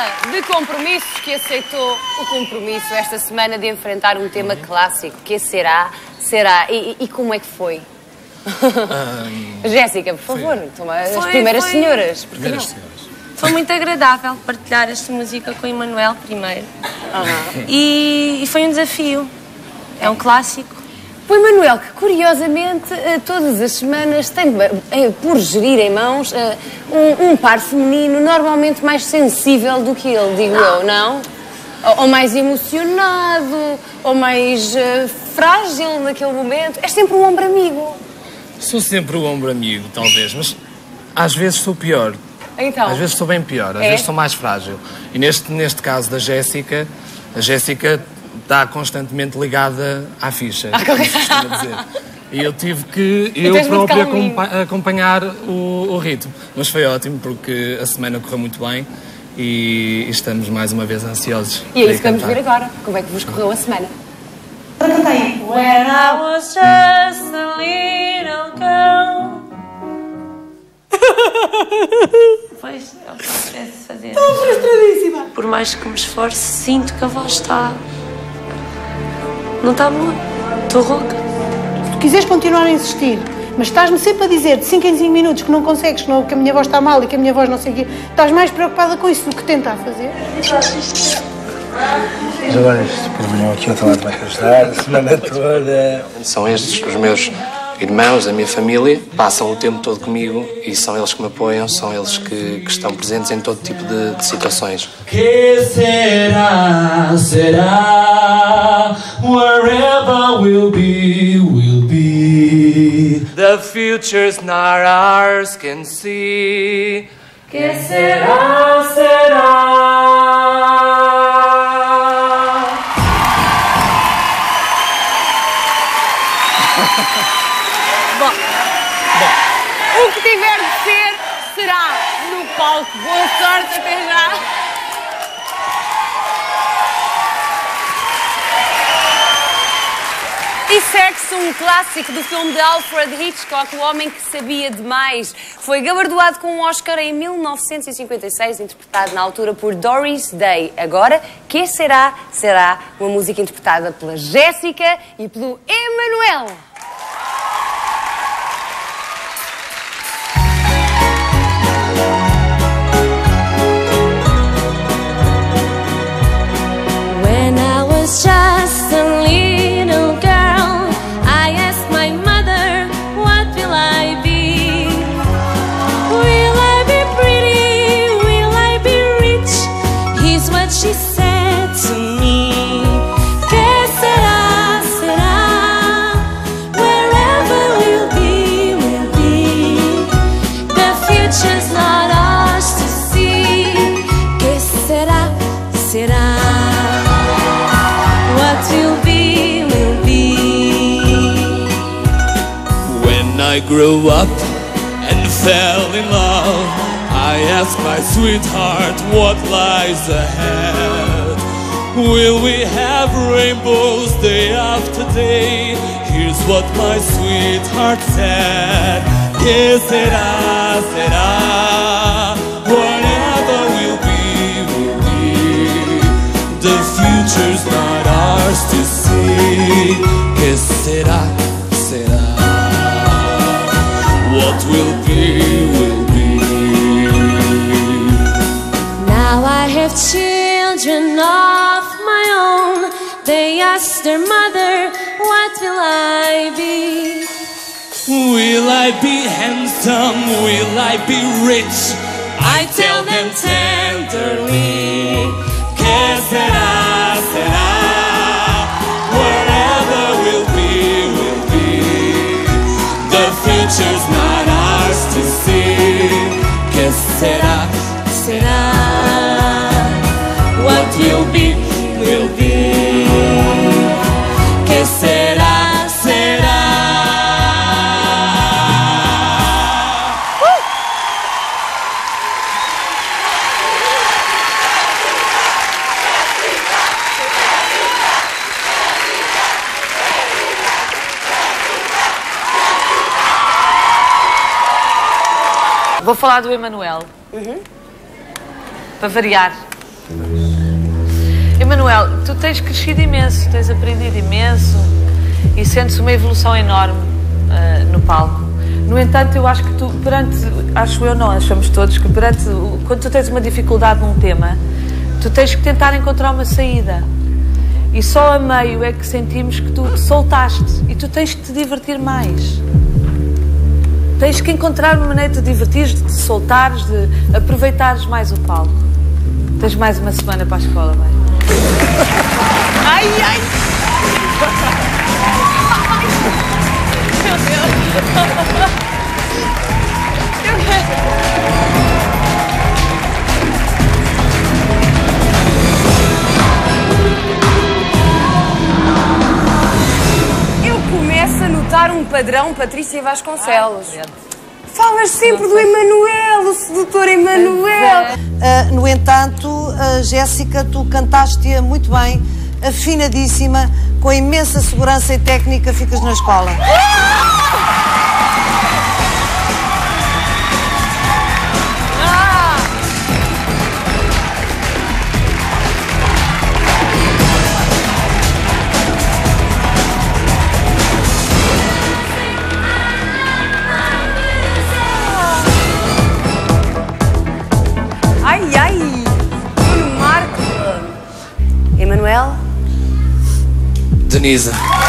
fala de compromissos que aceitou o compromisso esta semana de enfrentar um tema clássico. Que será? Será? E, e- como é que foi? Jéssica, por favor, toma as Foi, primeiras foi. senhoras. porque Primeiras não? senhoras. Foi muito agradável partilhar esta música com o Emanuel primeiro. E, e foi um desafio. É um clássico. O Emanuel, que curiosamente eh, todas as semanas tem eh, por gerir em mãos eh, um, um par feminino normalmente mais sensível do que ele, digo eu, não? Ou, mais emocionado, ou mais eh, frágil naquele momento. É sempre um ombro amigo. Sou sempre o ombro amigo, talvez, mas às vezes sou pior. Então, Às vezes sou bem pior, às É? vezes sou mais frágil. E neste, neste caso da Jéssica, a Jéssica está constantemente ligada à ficha, como se costuma dizer. E eu tive que eu muito próprio calminho. acompa- acompanhar o, o ritmo. Mas foi ótimo porque a semana correu muito bem e estamos mais uma vez ansiosos. e é isso que vamos ver agora. Como é que vos correu a semana? When I was just a little girl. pois, é o que eu fazer. Estou frustradíssima. Por mais que me esforce, sinto que a voz está. Não está boa. Estou rouca. Se tu quiseres continuar a insistir, mas estás-me sempre a dizer de 5 em 5 minutos que não consegues, que, não- que a minha voz está mal e que a minha voz não sei o quê, estás mais preocupada com isso do que tentar fazer. Mas agora este pormenor aqui ao teu lado vai ajudar a semana toda. São estes os meus irmãos, a minha família, passam o tempo todo comigo e são eles que me apoiam, são eles que, que estão presentes em todo tipo de, de situações. Que será, será, The future's not ours can see. Que será, será. O que tiver de ser, será no palco. Boa sorte, até já. E segue-se um clássico do filme de Alfred Hitchcock, O Homem que Sabia Demais. Foi galardoado com um Oscar em 1956, interpretado na altura por Doris Day. Agora, que será? Será uma música interpretada pela Jéssica e pelo Emanuel. Será? What will be, will be. When I grew up and fell in love, I asked my sweetheart what lies ahead. Will we have rainbows day after day? Here's what my sweetheart said. Que será, será? Will be, will be. Now I have children of my own. They ask their mother, What will I be? Will I be handsome? Will I be rich? I tell them tenderly. Que será, What will be, will be. Que será, será? Vou falar do Emanuel. Para variar. Emanuel, tu tens crescido imenso, tens aprendido imenso e sentes uma evolução enorme ah, no palco. No entanto, eu acho que tu, perante, acho eu não, achamos todos que perante, quando tu tens uma dificuldade num tema, tu tens que tentar encontrar uma saída. E só a meio é que sentimos que tu te soltaste e tu tens que te divertir mais. Tens que encontrar uma maneira de te divertires, de te soltares, de aproveitares mais o palco. Tens mais uma semana para a escola, bem. Ai, ai! Meu Deus! Eu começo a notar um padrão, Patrícia Vasconcelos. Falas sempre do Emanuel, o sedutor Emanuel. Ah, no entanto, ah, Jéssica, tu cantaste-a muito bem, afinadíssima, com imensa segurança e técnica, ficas na escola. Sinisa.